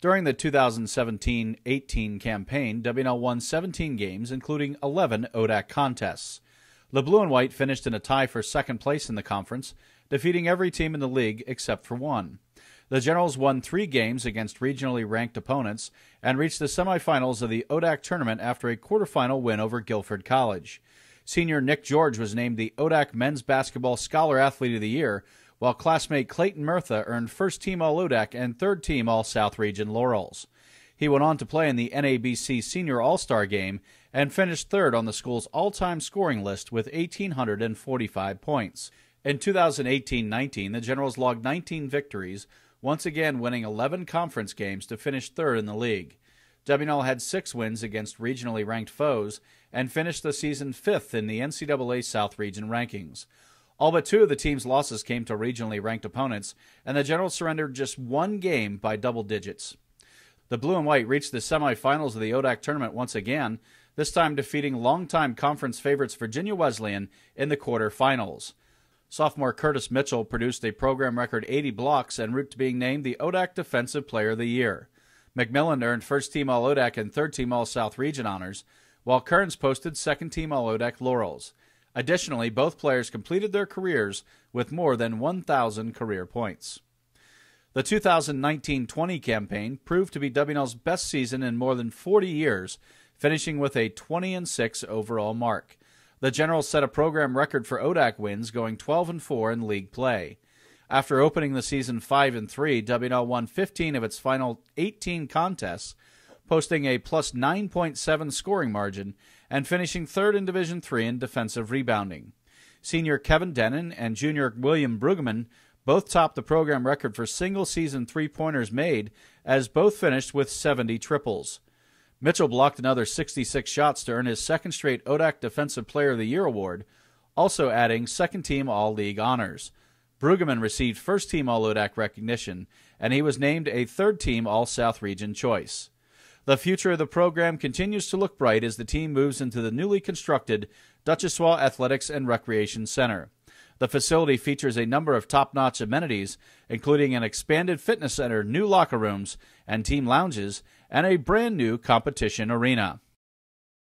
During the 2017 18 campaign, W&L won 17 games, including 11 ODAC contests. The Blue and White finished in a tie for second place in the conference, defeating every team in the league except for one. The Generals won three games against regionally ranked opponents and reached the semifinals of the ODAC tournament after a quarterfinal win over Guilford College. Senior Nick George was named the ODAC Men's Basketball Scholar Athlete of the Year, while classmate Clayton Murtha earned first team All ODAC and third team All South Region laurels. He went on to play in the NABC Senior All Star game and finished third on the school's all time scoring list with 1,845 points. In 2018 19, the Generals logged 19 victories, once again winning 11 conference games to finish third in the league. W&L had six wins against regionally ranked foes and finished the season fifth in the NCAA South Region rankings. All but two of the team's losses came to regionally ranked opponents, and the Generals surrendered just one game by double digits. The Blue and White reached the semifinals of the ODAC tournament once again, this time defeating longtime conference favorites Virginia Wesleyan in the quarterfinals. Sophomore Curtis Mitchell produced a program record 80 blocks en route to being named the ODAC Defensive Player of the Year. McMillan earned first team All ODAC and third team All South Region honors, while Kearns posted second team All ODAC laurels. Additionally, both players completed their careers with more than 1,000 career points. The 2019 20 campaign proved to be W&L's best season in more than 40 years, finishing with a 20 6 overall mark. The Generals set a program record for ODAC wins, going 12 and 4 in league play. After opening the season 5 and 3, WNL won 15 of its final 18 contests, posting a plus 9.7 scoring margin and finishing third in Division 3 in defensive rebounding. Senior Kevin Denon and junior William Brueggemann both topped the program record for single season three pointers made, as both finished with 70 triples. Mitchell blocked another 66 shots to earn his second straight ODAC Defensive Player of the Year award, also adding second team All League honors. Brueggemann received first team All ODAC recognition, and he was named a third team All South Region choice. The future of the program continues to look bright as the team moves into the newly constructed Duchossois Athletics and Recreation Center. The facility features a number of top notch amenities, including an expanded fitness center, new locker rooms and team lounges, and a brand new competition arena.